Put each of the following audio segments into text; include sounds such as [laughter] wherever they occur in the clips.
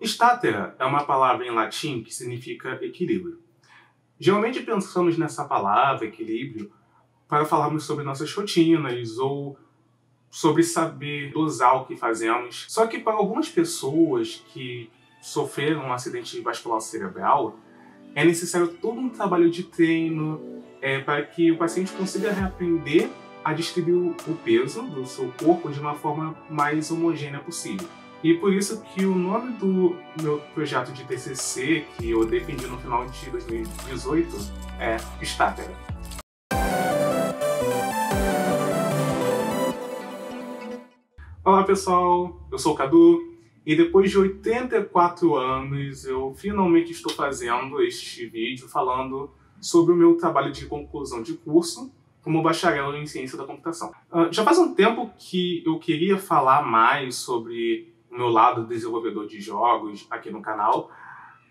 Státera é uma palavra em latim que significa equilíbrio. Geralmente pensamos nessa palavra, equilíbrio, para falarmos sobre nossas rotinas ou sobre saber dosar o que fazemos. Só que para algumas pessoas que sofreram um acidente vascular cerebral, é necessário todo um trabalho de treino é, para que o paciente consiga reaprender a distribuir o peso do seu corpo de uma forma mais homogênea possível. E por isso que o nome do meu projeto de TCC, que eu defendi no final de 2018, é Státera. Olá pessoal, eu sou o Cadu e depois de 84 anos eu finalmente estou fazendo este vídeo falando sobre o meu trabalho de conclusão de curso como bacharel em ciência da computação. Uh, já faz um tempo que eu queria falar mais sobre meu lado desenvolvedor de jogos aqui no canal.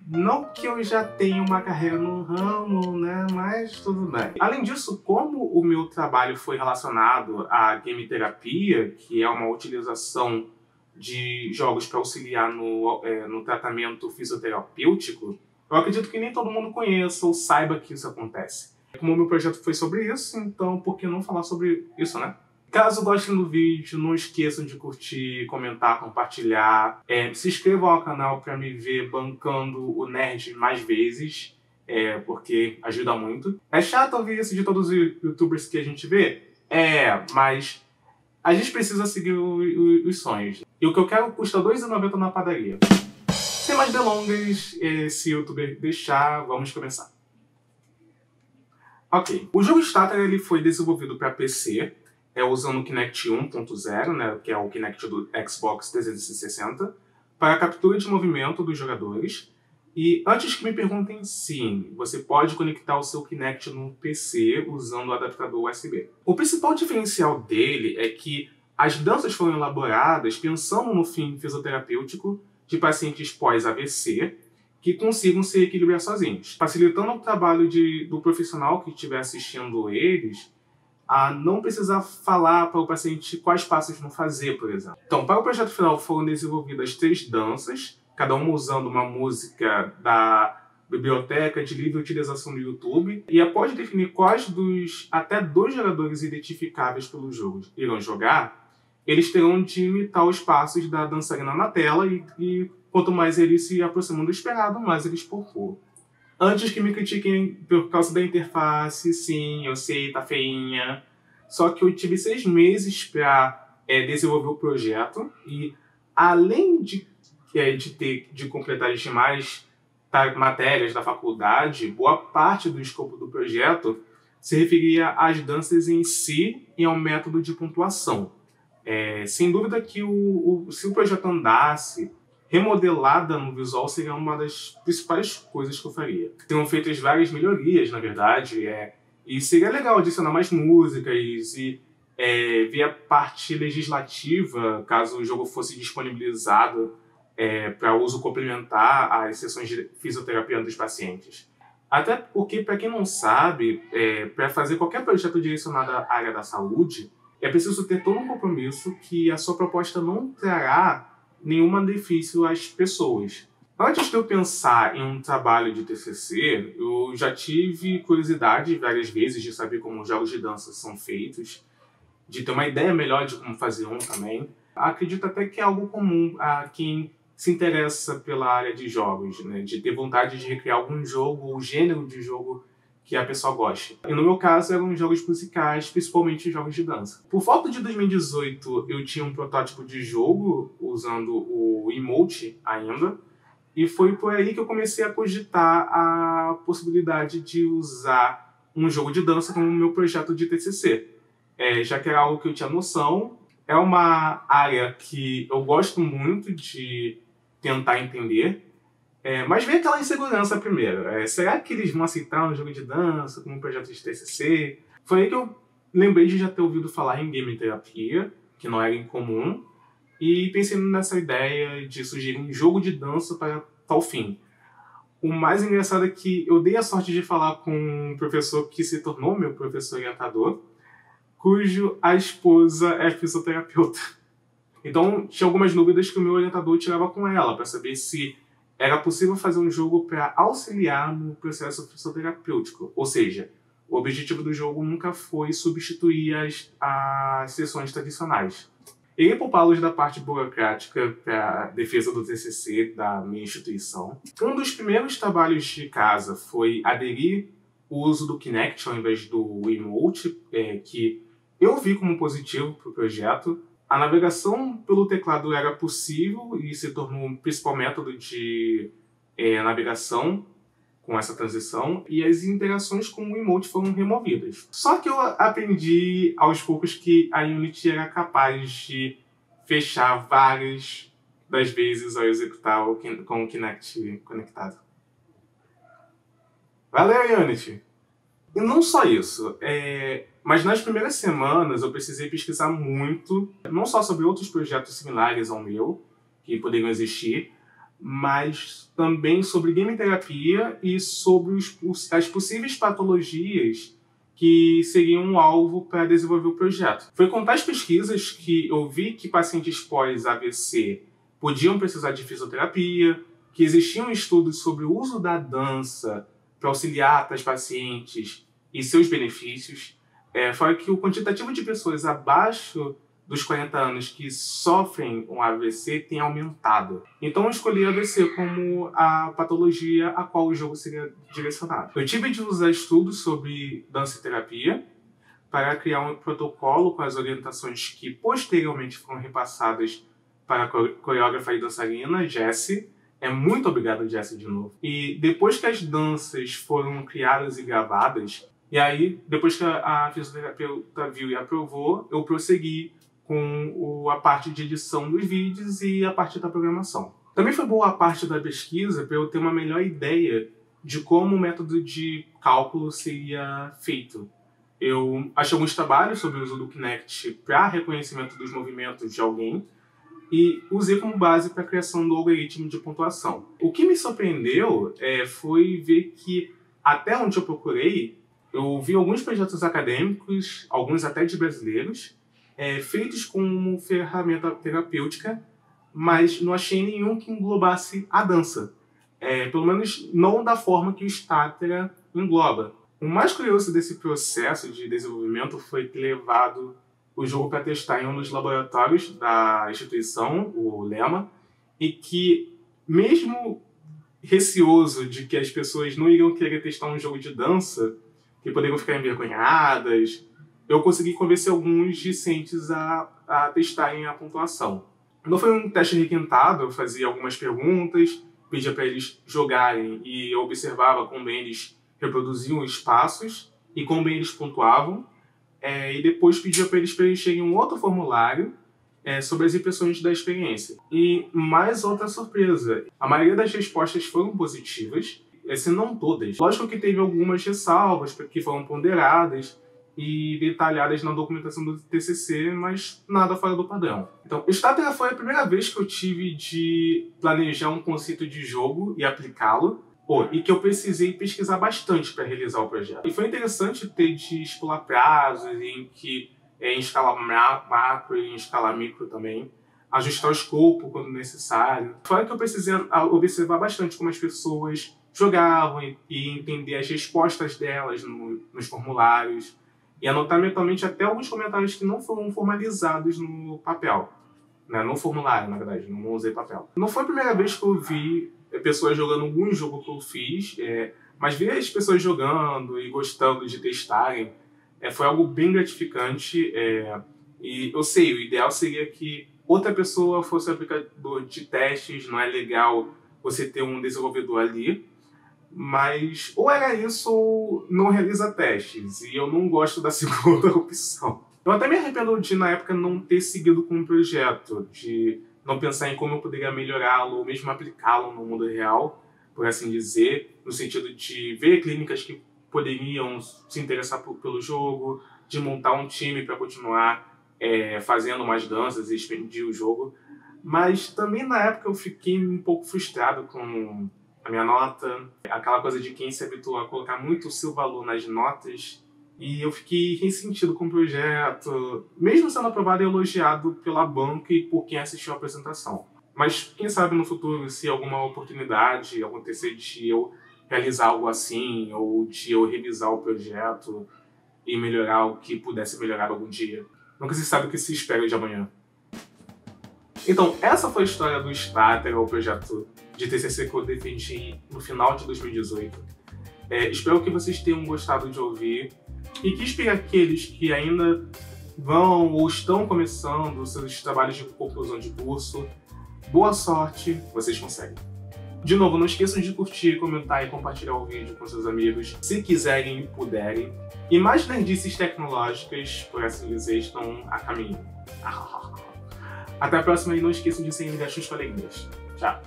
Não que eu já tenha uma carreira no ramo, né? Mas tudo bem. Além disso, como o meu trabalho foi relacionado à game terapia, que é uma utilização de jogos para auxiliar no, é, no tratamento fisioterapêutico, eu acredito que nem todo mundo conheça ou saiba que isso acontece. Como o meu projeto foi sobre isso, então por que não falar sobre isso, né? Caso gostem do vídeo, não esqueçam de curtir, comentar, compartilhar. É, se inscrevam ao canal para me ver bancando o Nerd mais vezes, é, porque ajuda muito. É chato ouvir isso de todos os youtubers que a gente vê? É, mas a gente precisa seguir o, o, os sonhos. E o que eu quero custa R$2,90 na padaria. Sem mais delongas, se o youtuber deixar, vamos começar. Ok, o jogo Starter ele foi desenvolvido para PC, é, usando o Kinect 1.0, né, que é o Kinect do Xbox 360, para a captura de movimento dos jogadores. E antes que me perguntem, sim, você pode conectar o seu Kinect no PC usando o adaptador USB. O principal diferencial dele é que as danças foram elaboradas pensando no fim fisioterapêutico de pacientes pós-AVC que consigam se equilibrar sozinhos, facilitando o trabalho de, do profissional que estiver assistindo eles a não precisar falar para o paciente quais passos não fazer, por exemplo. Então, para o projeto final foram desenvolvidas três danças, cada uma usando uma música da biblioteca de livre utilização do YouTube, e após definir quais dos até dois jogadores identificáveis pelo jogo irão jogar, eles terão de imitar os passos da dançarina na tela e, e quanto mais eles se aproximam do esperado, mais eles porcou. Antes que me critiquem por causa da interface, sim, eu sei, tá feinha. Só que eu tive seis meses para é, desenvolver o projeto e além de, é, de ter de completar as demais matérias da faculdade, boa parte do escopo do projeto se referia às danças em si e ao método de pontuação. É, sem dúvida que o, o, se o projeto andasse remodelada no visual seria uma das principais coisas que eu faria. Tenham feitas várias melhorias, na verdade, é, e seria legal adicionar mais músicas e é, ver a parte legislativa, caso o jogo fosse disponibilizado é, para uso complementar às sessões de fisioterapia dos pacientes. Até porque, para quem não sabe, é, para fazer qualquer projeto direcionado à área da saúde, é preciso ter todo um compromisso que a sua proposta não trará nenhum malefício às pessoas. Antes de eu pensar em um trabalho de TCC, eu já tive curiosidade várias vezes de saber como jogos de dança são feitos, de ter uma ideia melhor de como fazer um também. Acredito até que é algo comum a quem se interessa pela área de jogos, né? de ter vontade de recriar algum jogo ou gênero de jogo que a pessoa goste. E no meu caso eram jogos musicais, principalmente jogos de dança. Por volta de 2018 eu tinha um protótipo de jogo usando o emote ainda, e foi por aí que eu comecei a cogitar a possibilidade de usar um jogo de dança como meu projeto de TCC. É, já que era algo que eu tinha noção, é uma área que eu gosto muito de tentar entender, é, mas vem aquela insegurança primeiro. É, será que eles vão aceitar um jogo de dança como um projeto de TCC? Foi aí que eu lembrei de já ter ouvido falar em game terapia, que não era incomum, e pensei nessa ideia de sugerir um jogo de dança para tal fim. O mais engraçado é que eu dei a sorte de falar com um professor que se tornou meu professor orientador, cujo a esposa é fisioterapeuta. Então, tinha algumas dúvidas que o meu orientador tirava com ela, para saber se era possível fazer um jogo para auxiliar no processo fisioterapêutico. Ou seja, o objetivo do jogo nunca foi substituir as, as sessões tradicionais. Irei poupá-los da parte burocrática para defesa do TCC da minha instituição. Um dos primeiros trabalhos de casa foi aderir o uso do Kinect ao invés do Emote, é, que eu vi como positivo para o projeto. A navegação pelo teclado era possível e se tornou o principal método de é, navegação com essa transição e as interações com o emote foram removidas. Só que eu aprendi aos poucos que a Unity era capaz de fechar várias das vezes ao executar com o Kinect conectado. Valeu, Unity! E não só isso, é... mas nas primeiras semanas eu precisei pesquisar muito, não só sobre outros projetos similares ao meu, que poderiam existir, mas também sobre game terapia e sobre os, as possíveis patologias que seriam um alvo para desenvolver o projeto. Foi com tais pesquisas que eu vi que pacientes pós-AVC podiam precisar de fisioterapia, que existiam estudos sobre o uso da dança para auxiliar tais pacientes e seus benefícios. É, fora que o quantitativo de pessoas abaixo dos 40 anos que sofrem um AVC tem aumentado. Então eu escolhi AVC como a patologia a qual o jogo seria direcionado. Eu tive de usar estudos sobre dança terapia para criar um protocolo com as orientações que posteriormente foram repassadas para a coreógrafa e dançarina Jessie. É muito obrigado, Jessie, de novo. E depois que as danças foram criadas e gravadas, e aí, depois que a fisioterapeuta viu e aprovou, eu prossegui com o, a parte de edição dos vídeos e a parte da programação. Também foi boa a parte da pesquisa para eu ter uma melhor ideia de como o método de cálculo seria feito. Eu achei alguns trabalhos sobre o uso do Kinect para reconhecimento dos movimentos de alguém e usei como base para a criação do algoritmo de pontuação. O que me surpreendeu é, foi ver que, até onde eu procurei, eu vi alguns projetos acadêmicos, alguns até de brasileiros, é, feitos como ferramenta terapêutica, mas não achei nenhum que englobasse a dança. É, pelo menos não da forma que o Statra engloba. O mais curioso desse processo de desenvolvimento foi ter levado o jogo para testar em um dos laboratórios da instituição, o Lema, e que, mesmo receoso de que as pessoas não iriam querer testar um jogo de dança, que poderiam ficar envergonhadas, eu consegui convencer alguns discentes a, a testarem a pontuação. Não foi um teste requintado, eu fazia algumas perguntas, pedia para eles jogarem e eu observava como eles reproduziam os passos e como eles pontuavam. É, e depois pedia para eles preencherem um outro formulário é, sobre as impressões da experiência. E mais outra surpresa: a maioria das respostas foram positivas, se não todas. Lógico que teve algumas ressalvas que foram ponderadas, e detalhadas na documentação do TCC, mas nada fora do padrão. Então, Statera foi a primeira vez que eu tive de planejar um conceito de jogo e aplicá-lo, oh, e que eu precisei pesquisar bastante para realizar o projeto. E foi interessante ter de explorar prazos em que é, em escala macro e em escala micro também, ajustar o escopo quando necessário. Fora que eu precisei observar bastante como as pessoas jogavam e, entender as respostas delas no, nos formulários e anotar mentalmente até alguns comentários que não foram formalizados no papel. Né? No formulário, na verdade, não usei papel. Não foi a primeira vez que eu vi pessoas jogando algum jogo que eu fiz, é, mas ver as pessoas jogando e gostando de testarem é, foi algo bem gratificante. É, e eu sei, o ideal seria que outra pessoa fosse aplicador de testes, não é legal você ter um desenvolvedor ali, mas ou era isso ou não realiza testes. E eu não gosto da [laughs] segunda opção. Eu até me arrependo de, na época, não ter seguido com o projeto, de não pensar em como eu poderia melhorá-lo, ou mesmo aplicá-lo no mundo real, por assim dizer, no sentido de ver clínicas que poderiam se interessar pelo jogo, de montar um time para continuar é, fazendo mais danças e expandir o jogo. Mas também na época eu fiquei um pouco frustrado com a minha nota, aquela coisa de quem se habituou a colocar muito o seu valor nas notas E eu fiquei ressentido com o projeto, mesmo sendo aprovado e elogiado pela banca e por quem assistiu a apresentação. Mas quem sabe no futuro, se alguma oportunidade acontecer de eu realizar algo assim, ou de eu revisar o projeto e melhorar o que pudesse melhorar algum dia. Nunca se sabe o que se espera de amanhã. Então, essa foi a história do Starter, o projeto de TCC que eu defendi no final de 2018. É, espero que vocês tenham gostado de ouvir e que inspire aqueles que ainda vão ou estão começando seus trabalhos de conclusão de curso. Boa sorte, vocês conseguem. De novo, não esqueçam de curtir, comentar e compartilhar o vídeo com seus amigos, se quiserem e puderem. E mais nerdices tecnológicas por essa vocês estão a caminho. [laughs] Até a próxima e não esqueçam de seguir ligações com alegrias. Tchau!